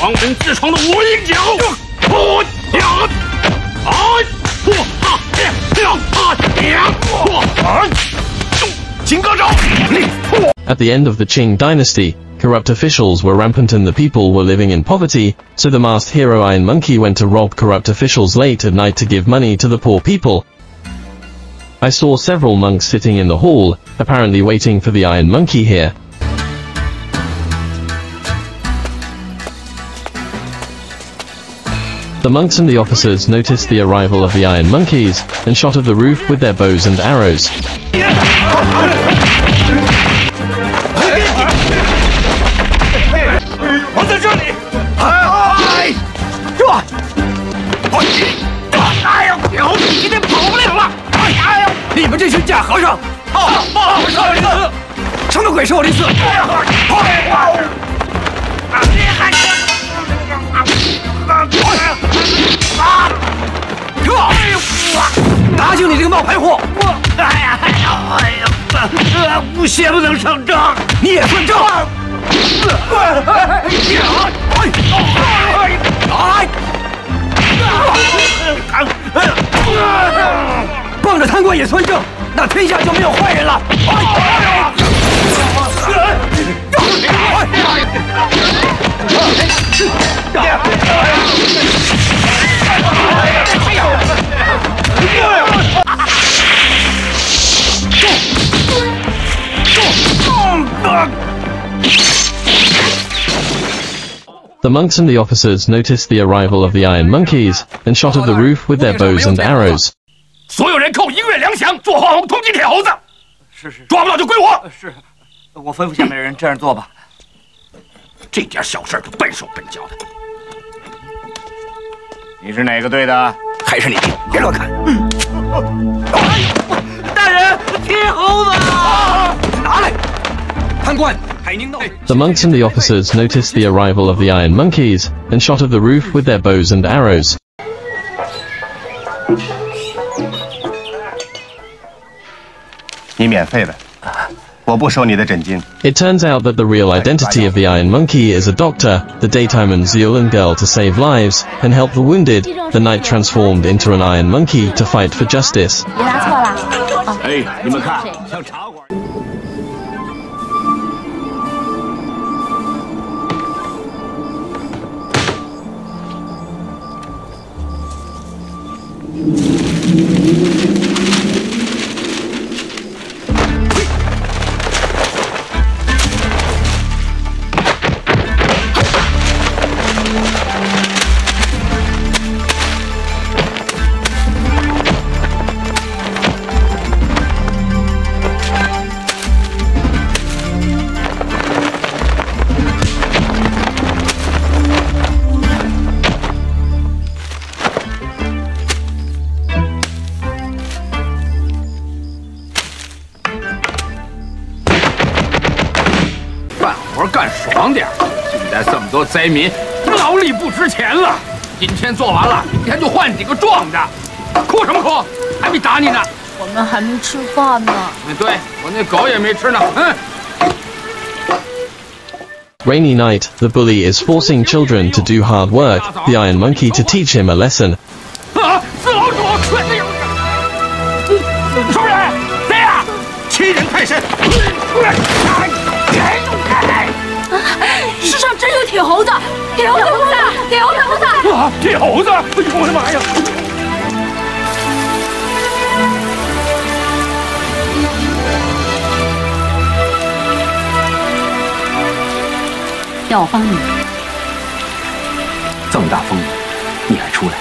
黄门自创的无影脚，At the end of the Qing dynasty, corrupt officials were rampant and the people were living in poverty, so the masked hero Iron Monkey went to rob corrupt officials late at night to give money to the poor people. I saw several monks sitting in the hall, apparently waiting for the Iron Monkey here. The monks and the officers noticed the arrival of the Iron Monkeys, and shot at the roof with their bows and arrows. 假和尚，报报少林寺，什么鬼少林寺？撤！拿清你这个冒牌货！哎呀，哎呀，哎呀，不邪不能上账，你也算账！帮着贪官也算账，那 天下就没有坏人了。The monks and the officers noticed the arrival of the Iron Monkeys, and shot at the roof with their bows and arrows. 所有人扣一个月粮饷，做花红通缉铁猴子。是是抓不到就归我。是，我吩咐下面人这样做吧。这点小事就笨手笨脚的，你是哪个队的？还是你别乱看。大人，铁猴子！拿来，贪官，海宁闹。The monks and the officers noticed the arrival of the Iron Monkeys, and shot at the roof with their bows and arrows. 你免费的，我不收你的诊金。 It turns out that the real identity of the Iron Monkey is a doctor, the daytime and Zealand girl to save lives and help the wounded, the knight transformed into an Iron Monkey to fight for justice. 你拿错了。哎，你们看，像茶馆。 爽点现在这么多灾民，劳力不值钱了。今天做完了，明天就换几个壮的。哭什么哭？还没打你呢。我们还没吃饭呢。哎，对我那狗也没吃呢。嗯。Rainy night, the bully is forcing children to do hard work, the Iron Monkey to teach him a lesson. 啊！猴子！铁猴子菩萨！铁猴子菩萨！啊！铁猴子！哎呦我的妈呀！要我帮你？这么大风雨，你还出来？